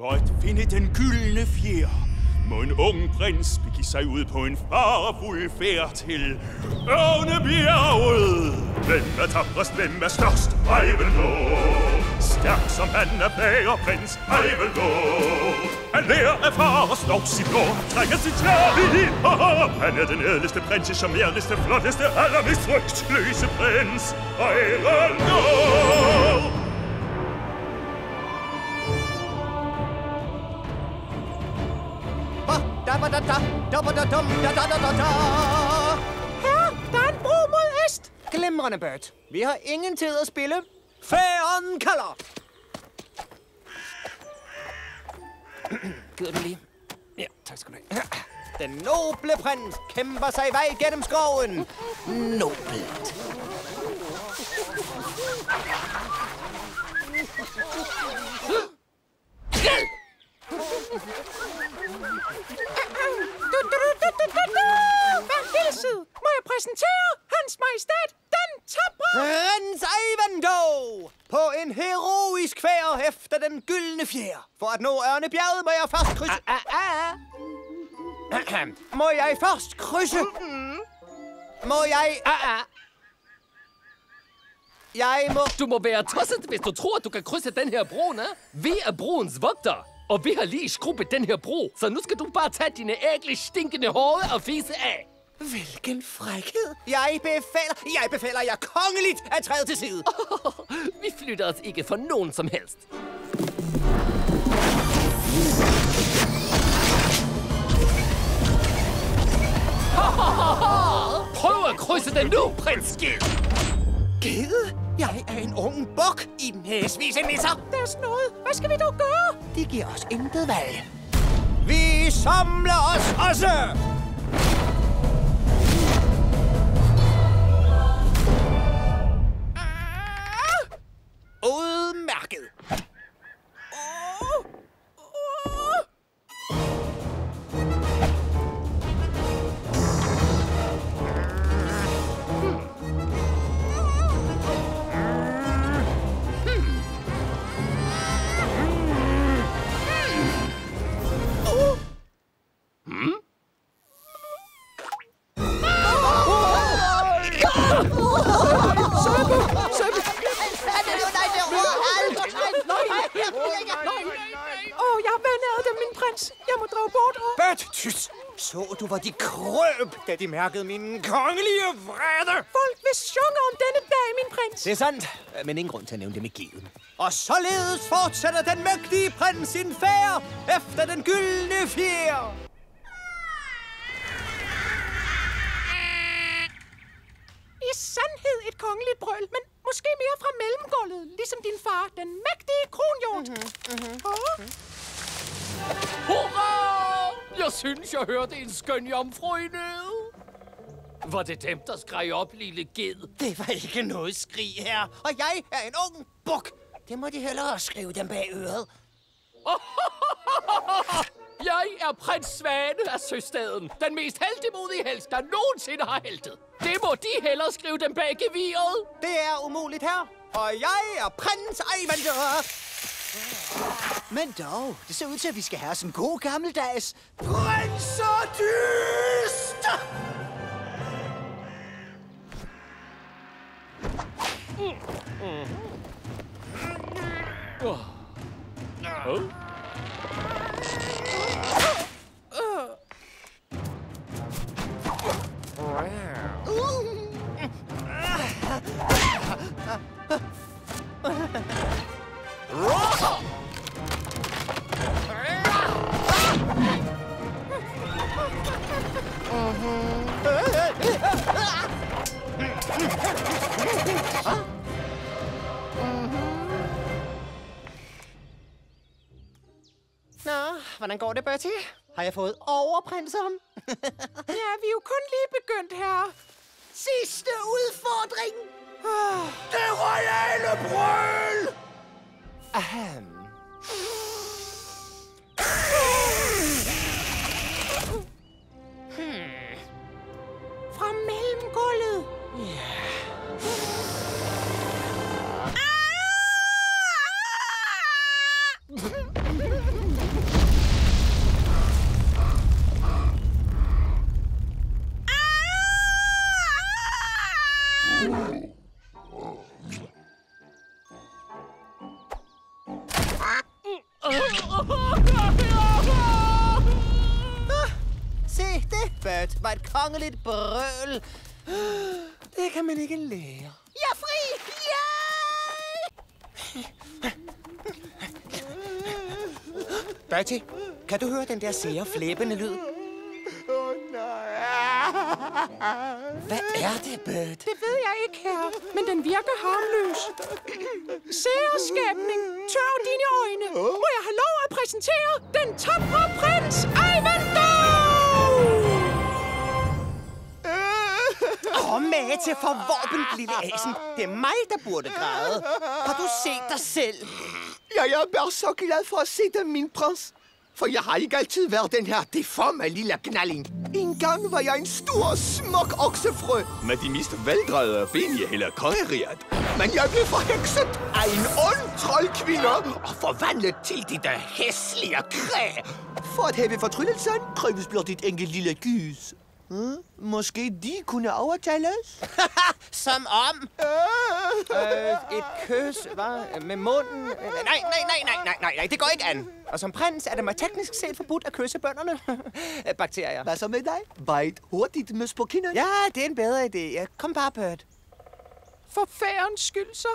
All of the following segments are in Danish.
For at finde den gyldne fjer, må en ung prins begive sig ud på en farfuld færd til Ørnebjerget. Hvem er tabrest, hvem er størst? Ivanhoe. Stærk som han er bager bagerprins, Ivanhoe. Han lærer af far og slår sit blod, trækker sit tjær i Han er den ædleste prins, charmerligste, flotteste, allermest frygtløse prins, Ivanhoe. Her, der er en bro mod øst. Glimrende, Bert. Vi har ingen tid at spille. Færen kalder. Gider du lige? Ja, tak skal du have. Den noble prins kæmper sig vej gennem skoven. Nobelt. Du, du, du, du, du, du, du. Hilset. Må jeg præsentere hans majestæt, den tabre... Prins Ivanhoe! På en heroisk færd efter den gyldne fjer. For at nå Ørnebjerget må jeg først krydse... Ah, ah, ah. må jeg først krydse... Må jeg... Ah, ah. Jeg må... Du må være tosset, hvis du tror, at du kan krydse den her bro, ne? Vi er broens vogter, og vi har lige skrubbet den her bro. Så nu skal du bare tage dine ægle, stinkende hårde og fise af. Hvilken frækhed! Jeg befaler, jeg befaler jer kongeligt at træde til side. Vi flytter os ikke for nogen som helst. Prøv at krydse den nu, prins Skid! Gede, jeg er en ung buk i næsvise nisser. Deres noget. Hvad skal vi dog gøre? Det giver os intet valg. Vi samler os også! Udmærket. Åh, da de mærkede min kongelige vrede? Folk vil synge om denne dag, min prins. Det er sandt, men ingen grund til at nævne det med geden. Og således fortsætter den mægtige prins sin færd efter den gyldne fjer. I sandhed et kongeligt brøl, men måske mere fra mellemgulvet, ligesom din far, den mægtige kronhjort. Mm-hmm. Oh. Hurra! Jeg synes, jeg hørte en skøn jomfru i nød. Var det dem, der skreg op, lille ged? Det var ikke noget skrig her, og jeg er en ung buk. Det må de hellere skrive dem bag øret. Jeg er prins Svane af Søstaden. Den mest heldemodige held, der nogensinde har heltet. Det må de hellere skrive dem bag geviret. Det er umuligt her, og jeg er prins Ivanhoe. Men dog, det ser ud til, at vi skal have sådan en god gammeldags prinserdyst! Nå, hvordan går det, Bertie? Har jeg fået overprinseren? Ja, vi er jo kun lige begyndt her. Sidste udfordring! Det royale brøl! Ahem. Kongeligt brøl. Det kan man ikke lære. Jeg er fri! Ja! Bertie, kan du høre den der sære flæbende lyd? Hvad er det, Bert? Det ved jeg ikke, herre, men den virker harmløs. Særskabning, tør dine øjne. Må jeg have lov at præsentere den tapre prins Ivanhoe! Oh, mage til forvorben, lille asen. Det er mig, der burde græde. Har du set dig selv? Jeg er bare så glad for at se dig, min prins. For jeg har ikke altid været den her deforme lille knalling. En gang var jeg en stor, smuk oksefrø med de mest veldrejede ben i hele kongeriget. Men jeg blev forhekset af en ond troldkvinde og forvandlet til de der hæslige kræ. For at have fortryllelsen kræves blot et enkelt lille gys. Hmm? Måske de kunne overtales? Som om. Øh, et kys, hvad? Med munden? Øh, Nej, nej, nej, nej, nej, nej, nej, det går ikke an. Og som prins er det mig teknisk set forbudt at kysse bønderne. Bakterier. Hvad så med dig? Bite hurtigt møs på kinden. Ja, det er en bedre idé. Kom bare, Bert. For færens skyld så.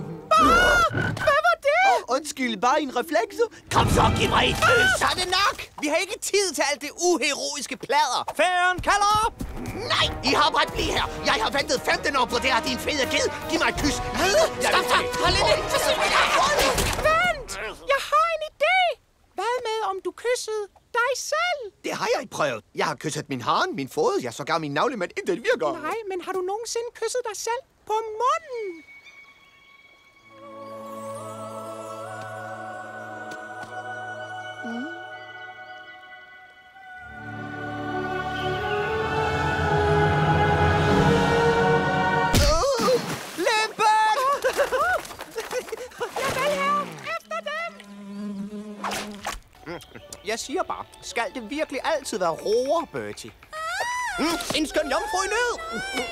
Hvad var det? Undskyld, bare en refleks. Kom så, giv mig et kys. Så er det nok! Vi har ikke tid til alt det uheroiske plader. Færen kalder op! Nej, I har bare blive her. Jeg har ventet 15 år på det her, din fede ged. Giv mig et kys. Stop, stop! Hold lidt ind! Vent! Jeg har en idé! Hvad med, om du kyssede dig selv? Det har jeg ikke prøvet. Jeg har kysset min haren, min fod, jeg sågar min navle, men intet virker. Nej, men har du nogensinde kysset dig selv på munden? Jeg siger bare, skal det virkelig altid være roer, Bertie? Mm, en skøn jomfru i nød!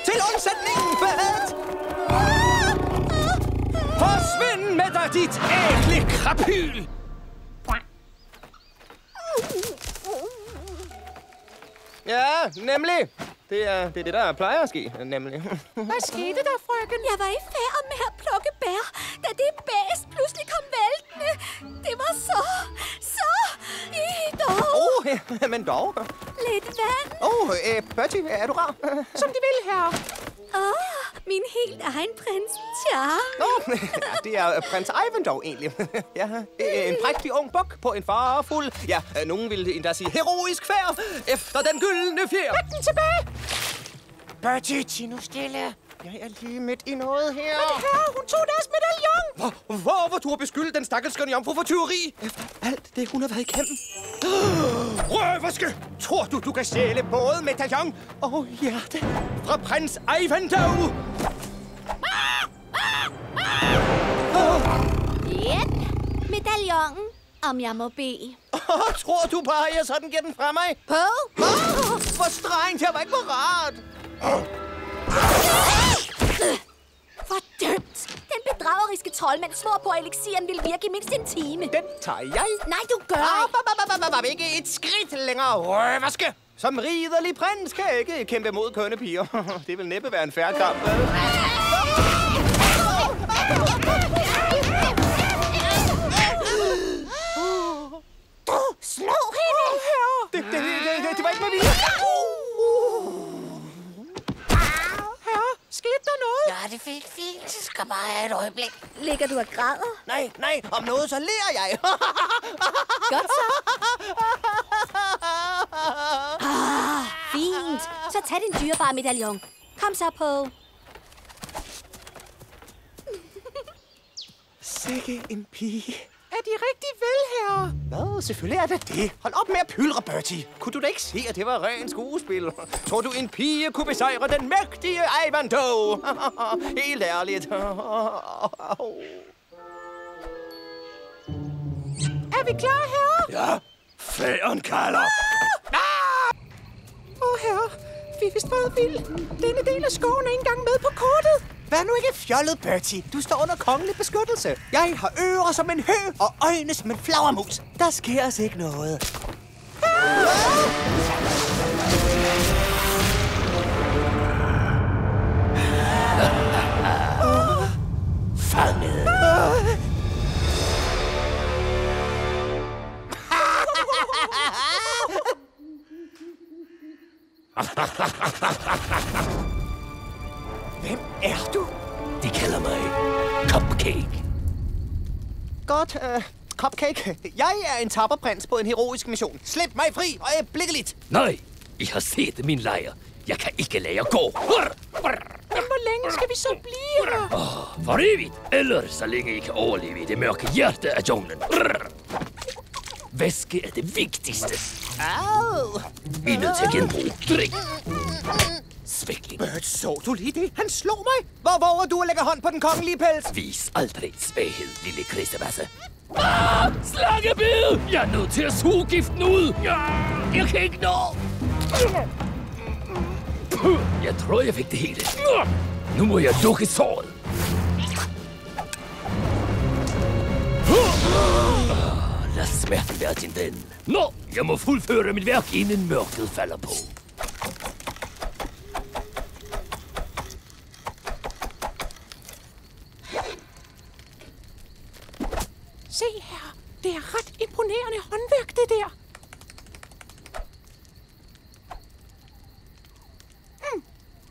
Til undsætningen, Bert! Forsvind med dig, dit ægle krapyl! Ja, nemlig. Det er, det er det, der plejer at ske, nemlig. Hvad skete der, frøken? Jeg var i færd med at plukke bær, da det bæst pludselig kom væltende. Det var så, men dog. lidt vand. Åh, oh, øh, Bertie, er du rar? Som de vil, herre. Åh, oh, min helt egen prins Charm. Nå, det er øh, prins Ivanhoe egentlig. ja, en prægtig ung buk på en farfuld, ja, øh, nogen ville endda sige heroisk færd efter den gyldne fjer. Læg den tilbage. Bertie, ti nu stille. Jeg er lige midt i noget her. Men herre, hun tog deres medaljon. Hvor, hvor var du har beskyldt den stakkels skønne jomfru for tyveri? Efter alt det, hun har været igennem. Røverske! Tror du, du kan stjæle både medaljon og hjerte fra prins Ivanhoe? Yep, medaljongen, om jeg må bede. Oh, tror du bare, jeg sådan giver den fra mig? På? Oh, hvor strengt, jeg var ikke parat. Fordømt! Den bedrageriske troldmand svor på, at elixiren ville virke i mindst en time. Den tager jeg. Nej, du gør Ah, ikke. ikke et skridt længere. Røverske! Som riderlig prins kan jeg ikke kæmpe mod kønne piger. Det vil næppe være en færre kamp. vel? Slå hende! Det, det, det, det, det var ikke med vilje. Herre, skete der noget? Ja, det er fint, fint. Jeg skal bare have et øjeblik. Ligger du og græder? Nej, nej, om noget så lærer jeg. Godt så. Ah, fint. Så tag din dyrebare medaljon. Kom så på. Sikke en pige. Er de rigtig Hvad? Selvfølgelig er det det. Hold op med at pyldre, Bertie. Kunne du da ikke se, at det var ren skuespil? Tror du, en pige kunne besejre den mægtige Ivanhoe? Helt ærligt. Er vi klar, herre? Ja, færen kalder. Åh, herre. Vi er vist været vild. Denne del af skoven er ikke engang med på kortet. Vær nu ikke fjollet, Bertie. Du står under kongelig beskyttelse. Jeg har ører som en hø og øjne som en flagermus. Der sker os ikke noget. Ah! Godt, uh, Cupcake. Jeg er en tapperprins på en heroisk mission. Slip mig fri øjeblikkeligt. Nej, I har set min lejr. Jeg kan ikke lade jer gå. Men hvor længe skal vi så blive her? For evigt, eller så længe I kan overleve i det mørke hjerte af junglen. Væske er det vigtigste. Au! I er nødt til at genbruge drik. Svækling. Bert, så du lige det? Han slog mig. Hvor våger du at lægge hånd på den kongelige pels? Vis aldrig svaghed, lille krisebasse. Ah, slangebid! Jeg er nødt til at suge giften ud. Ja, jeg kan ikke nå. Jeg tror, jeg fik det hele. Nu må jeg lukke såret. Ah, Lad smerten være din ven. Nå, jeg må fuldføre mit værk, inden mørket falder på. Se her. Det er ret imponerende håndværk, det der. Hmm.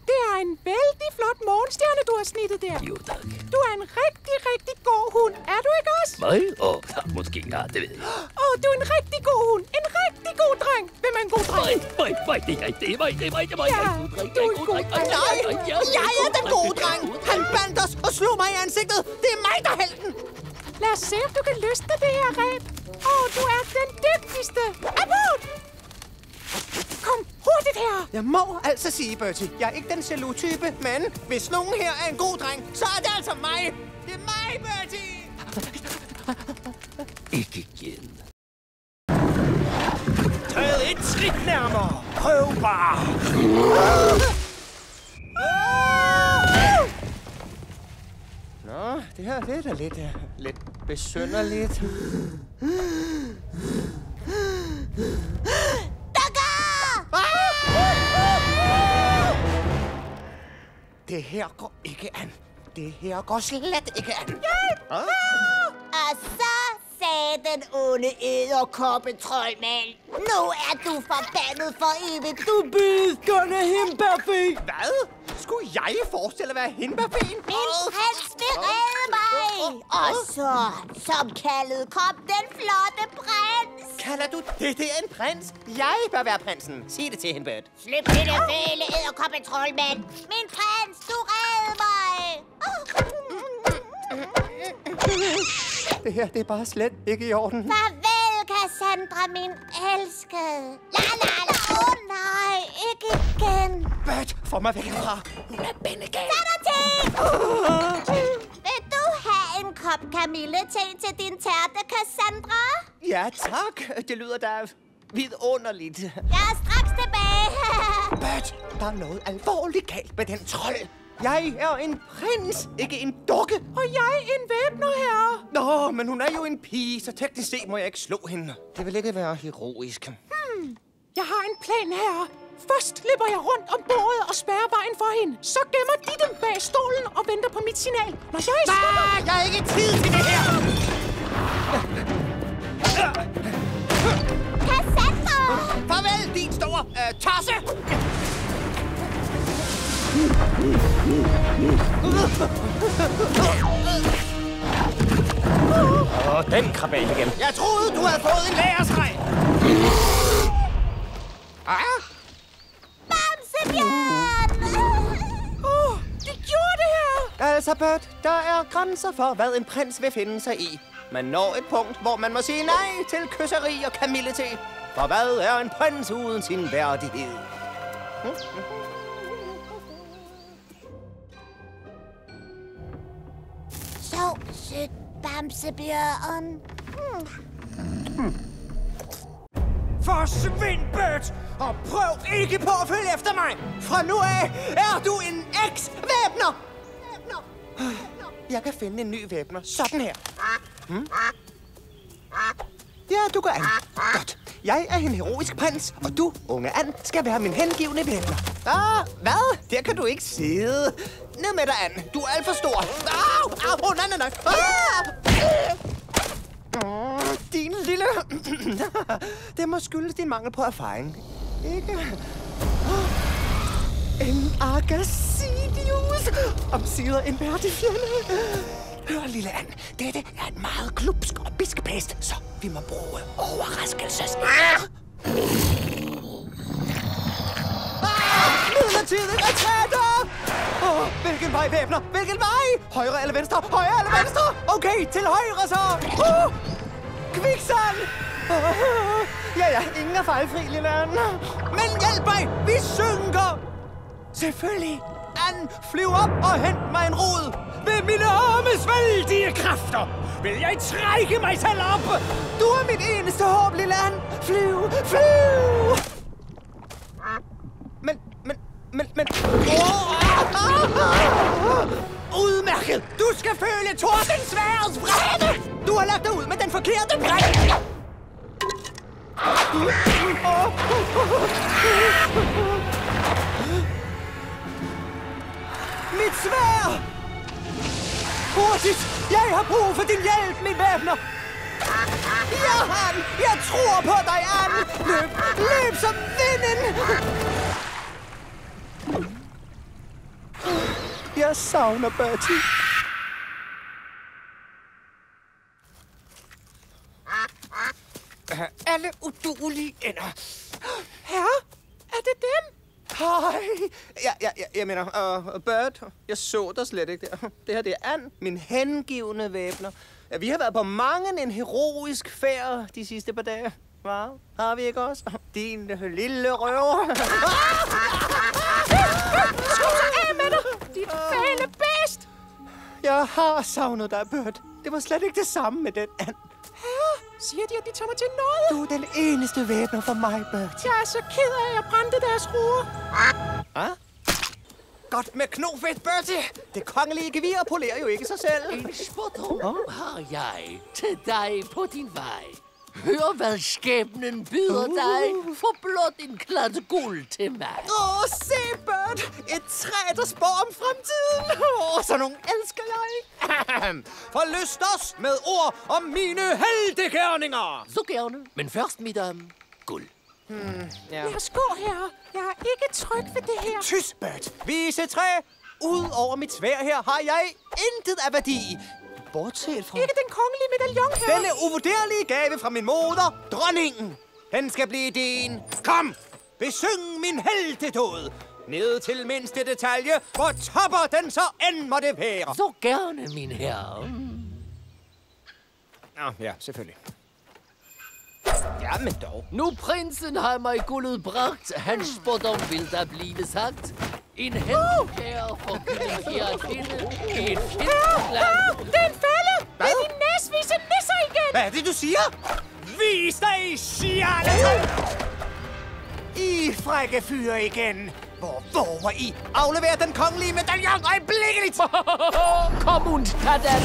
Det er en vældig flot morgenstjerne, du har snittet der. Jo, tak. Du er en rigtig, rigtig god hund. Er du ikke også? Mig? Åh, oh, måske. Ja, det ved jeg. Åh, oh, du er en rigtig god hund. En rigtig god dreng. Hvem er en god dreng? Mig, mig, mig, det er jeg, det er mig, det er mig, det er mig. Ja, du er en god dreng. Nej, jeg er den gode dreng. Han bandt os og slog mig i ansigtet. Det er mig, der er helten. Lad os se, om du kan løsne det her ræb. Åh, oh, du er den dygtigste. Abort! Kom hurtigt her. Jeg må altså sige, Bertie, jeg er ikke den jaloux-type, men hvis nogen her er en god dreng, så er det altså mig. Det er mig, Bertie. Ikke igen. Træd et skridt nærmere. Prøv bare. Nå, det her det er da lidt, uh, lidt besynderligt. Det her går ikke an. Det her går slet ikke an. Og så sagde den onde æderkoppetroldmand. Nu er du forbandet for evigt, du Biskerne hindbærfe! Hvad? Skulle jeg forestille at være hindbærfen? Min prins vil redde mig! Og så, som kaldet, kom den flotte prins! Kalder du det, det er en prins? Jeg bør være prinsen. Sig det til hende, Bert. Slip det der fæle æderkoppetroldmand! Min prins, du redde mig! Det her, det er bare slet ikke i orden. Farvel, Cassandra, min elskede. La la la, åh oh, nej, ikke igen. Bert, få mig væk herfra. Hun er bændegal. Tag dig til! Vil du have en kop kamillete til din tærte, Cassandra? Ja, tak. Det lyder da vidunderligt. Jeg er straks tilbage. Bert, der er noget alvorligt galt med den trold. Jeg er en prins, ikke en dukke. Og jeg en væbner herre. Nå, men hun er jo en pige, så teknisk set må jeg ikke slå hende. Det vil ikke være heroisk. Jeg har en plan her. Først løber jeg rundt om bordet og spærrer vejen for hende. Så gemmer de dem bag stolen og venter på mit signal. Når jeg skubber... Ah, jeg har ikke tid til det her. Cassandra! Farvel, din store øh, tosse. Åh, oh, den krabal igen. Jeg troede, du havde fået en lærerskreg. Ah, Bamsebjørn! Åh, oh, de gjorde det her. altså, Bert, der er grænser for, hvad en prins vil finde sig i. Man når et punkt, hvor man må sige nej til kysseri og kamilletet. For hvad er en prins uden sin værdighed? Sov sødt, Bamsebjørn. Hmm. Forsvind, Bert! Og prøv ikke på at følge efter mig! Fra nu af er du en eks-væbner! Væbner! Jeg kan finde en ny væbner. Sådan her. Hmm? Ja, du går an. Godt. Jeg er en heroisk prins, og du, unge and, skal være min hengivne væbner. Ah, hvad? Der kan du ikke sidde. Ned med dig, Anne. Du er alt for stor. Au! Au! Oh, nej, nej, nej. Ah! Mm, Din lille... det må skyldes din mangel på erfaring. Ikke? Ah, en Agasidius! Omsider en værdig fjende. Hør, lille Anne. Dette er en meget klubsk og biskepest, så vi må bruge overraskelses... Ah! Ah! Midlertidigt retræter! Åh, oh, hvilken vej, væbner? Hvilken vej? Højre eller venstre? Højre eller venstre? Okay, til højre så! Uh! Kviksand! Uh, ja, ja, ingen er fejlfri, lille and. Men hjælp mig! Vi synker! Selvfølgelig! Anne, flyv op og hent mig en rod! Ved mine armes vældige kræfter vil jeg trække mig selv op! Du er mit eneste håb, lille Anne! Flyv, flyv! Men, men. Oh, ah, ah, Udmærket! Du skal føle Tordensværets vrede! Du har lagt dig ud med den forkerte brænd! Mit svær! Hurtigt! Jeg har brug for din hjælp, min væbner! Ja, han! Jeg tror på dig, Anne! Løb! Løb som vinden! Jeg savner Bertie. Alle udulige ender. Herre, er det dem? Hej. Ja, ja, ja, jeg mener, uh, Bert, jeg så dig slet ikke der. Det her, det er Ann, min hengivende væbner. Ja, vi har været på mange en heroisk færd de sidste par dage. Hvad? Har vi ikke også? Din lille røver. Skub dit fæle bedst! Jeg har savnet dig, Bert. Det var slet ikke det samme med den Ann. Herre, siger de, at de tager mig til noget? Du er den eneste væbner for mig, Bert. Jeg er så ked af, at jeg brændte deres ruer. Ah? Godt med knofedt, Bertie. Det kongelige gevir polerer jo ikke sig selv. En spådom har jeg til dig på din vej. Hør, hvad skæbnen byder dig. For blot en klat guld til mig. Åh, oh, se, Bert! Et træ, der spår om fremtiden. Åh, oh, sådan nogle elsker jeg. Forlyst os med ord om mine heldegærninger. Så gerne. Men først mit um, guld. Ja. Lad os gå, herre. Jeg er ikke tryg ved det her. Tys, Bert. Vise træ. Udover mit svær her har jeg intet af værdi. Bortset fra Ikke den kongelige medaljon, herre. denne uvurderlige gave fra min moder, dronningen. Den skal blive din. Kom, besyng min heldedåd. Ned til mindste detalje, hvor topper den så end måtte være. Så gerne, min herre. Ja, ja, selvfølgelig. Ja, men dog. Nu prinsen har mig guldet bragt, hans spådom vil der blive sagt. En heldigkær for gyldengæret kvinde i et fint land. Det er en fælde! Det er de næsvise nisser igen! Hvad er det, du siger? Vis dig, charlatan! I frække fyre igen. Hvor våger I? Aflever den kongelige medaljon øjeblikkeligt! Kom und tag den!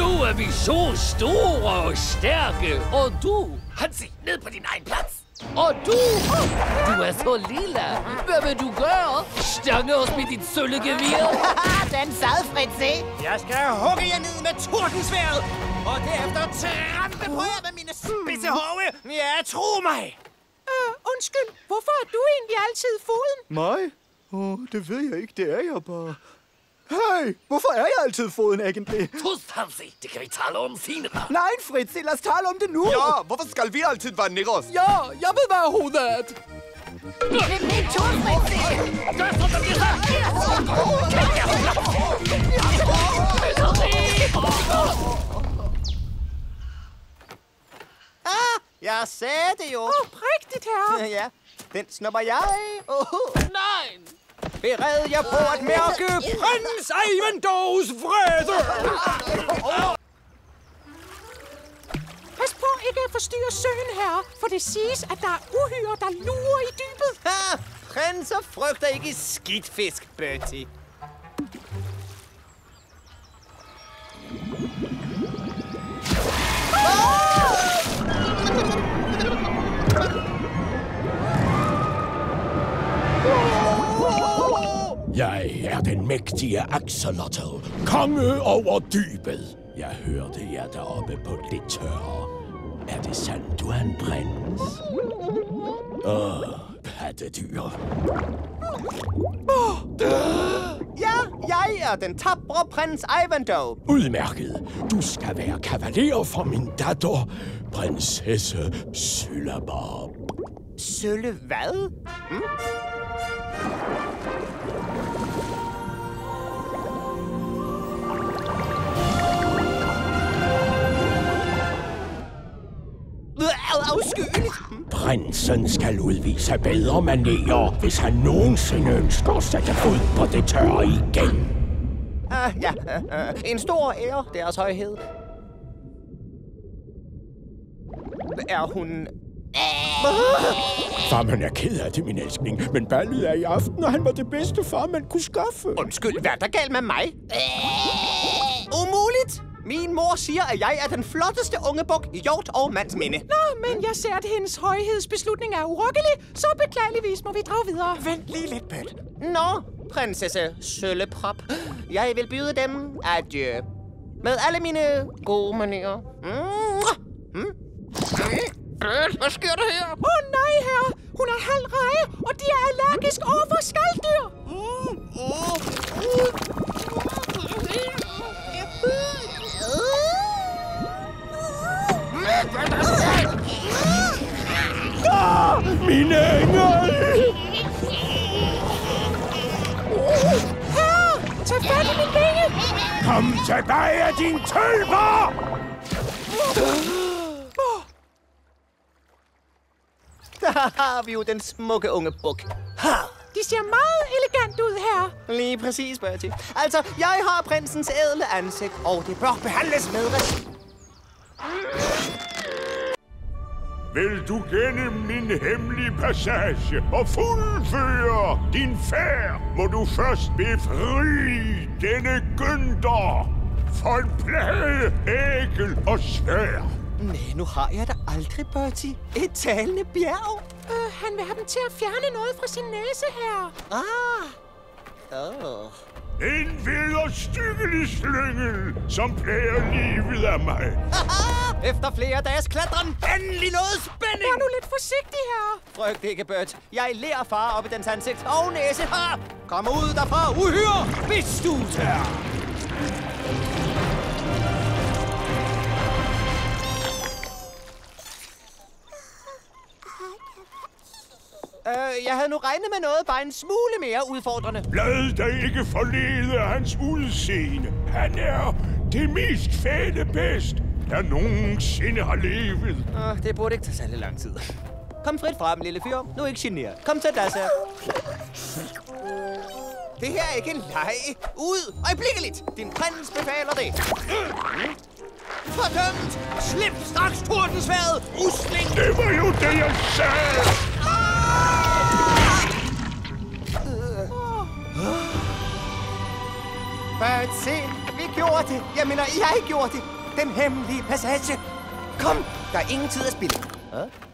nu er vi så store og stærke, og du, Hansi, ned på din egen plads. Og du, du er så lille. Hvad vil du gøre? Stange os med dit sølvgevir? Den sad, Fritzi. Jeg skal hugge jer ned med tordensværet, og derefter trampe på jer med mine spidse hove. Ja, tro mig! Øh, undskyld, hvorfor er du egentlig altid foden? Mig? Åh, oh, det ved jeg ikke. Det er jeg bare. Hey, hvorfor er jeg altid foden egentlig? Tust, Hansi. Det kan vi tale om senere. Nej, Fritzi, lad os tale om det nu. Ja, hvorfor skal vi altid være nigger? ja jeg vil være hovedet. Min tur, Fritzi. Gør som der bliver sagt. Ah, jeg sagde det jo. Åh, oh, prægtigt, herre. Ja, den snupper jeg. Oh. Nej. Bered jer på at mærke prins Eivendogs vrede! Pas på ikke at forstyrre søen, herre, for det siges, at der er uhyre, der lurer i dybet. Ah, Prinser frygter ikke skidt fisk, Bertie. Jeg er den mægtige Axolotl, konge over dybet. Jeg hørte jer deroppe på det tørre. Er det sandt, du er en prins? Åh, pattedyr. Ja, jeg er den tabre prins Ivandoe. Udmærket. Du skal være kavaler for min datter, prinsesse Syllabob. Sølle hvad? Hmm? Afskyeligt. Prinsen skal udvise bedre manerer, hvis han nogensinde ønsker at sætte fod på det tørre igen. Uh, ja, uh, en stor ære, deres højhed. Er hun... Farmand er ked af det, min elskning, men ballet er i aften, og han var det bedste far, man kunne skaffe. Undskyld, hvad er der galt med mig? Umuligt! Min mor siger, at jeg er den flotteste unge buk i hjort og mands minde. Nå, men jeg ser, at hendes højheds beslutning er urokkelig, så beklageligvis må vi drage videre. Vent lige lidt, Bøt. Nå, prinsesse Sølleprop. Jeg vil byde dem adieu. Med alle mine gode manerer. Mm. Mm. Hvad sker der her? Åh oh, nej, herre! Hun er halv reje, og de er allergisk over for skalddyr. Mine engel! Herre, tag fat i min vinge. Kom tilbage, din tølper! Der har vi jo den smukke unge buk. Ha! De ser meget elegant ud, herre. Lige præcis, Bertie. Altså, jeg har prinsens ædle ansigt, og det bør behandles med respekt. Vil du gennem min hemmelige passage og fuldføre din færd, må du først befri denne Günther for en plade, ægel og svær. Nej, nu har jeg da aldrig, Bertie. Et talende bjerg. Øh, han vil have dem til at fjerne noget fra sin næse, herre. Ah. Oh. En vederstykkelig slyngel, som plager livet af mig. Haha! Efter flere dages klatren, endelig noget spænding! Vær nu lidt forsigtig, herre. Frygt ikke, Bert. Jeg lærer far op i dens ansigt og næse. Ha! Kom ud derfra, uhyre, hvis du tør. Øh, jeg havde nu regnet med noget bare en smule mere udfordrende. Lad dig ikke forlede af hans udseende. Han er det mest fæle bedst, der nogensinde har levet. Uh, det burde ikke tage særlig lang tid. Kom frit frem, lille fyr. Nu ikke generet. Kom til Dassa. Det her er ikke en leg. Ud! Øjeblikkeligt! Din prins befaler det. Fordømt! Slip straks tordensværet! Usling! Det var jo det, jeg sagde! Bird, se! Vi gjorde det! Jeg mener, jeg gjorde det! Den hemmelige passage! Kom! Der er ingen tid at spille. Huh?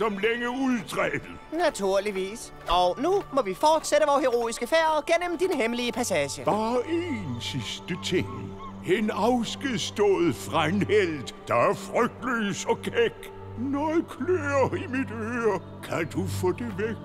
Langt om længe uddrevet. Naturligvis. Og nu må vi fortsætte vores heroiske færd gennem din hemmelige passage. Bare en sidste ting. En afskedstået frænhelt, der er frygtløs og kæk. Noget klør i mit øre. Kan du få det væk?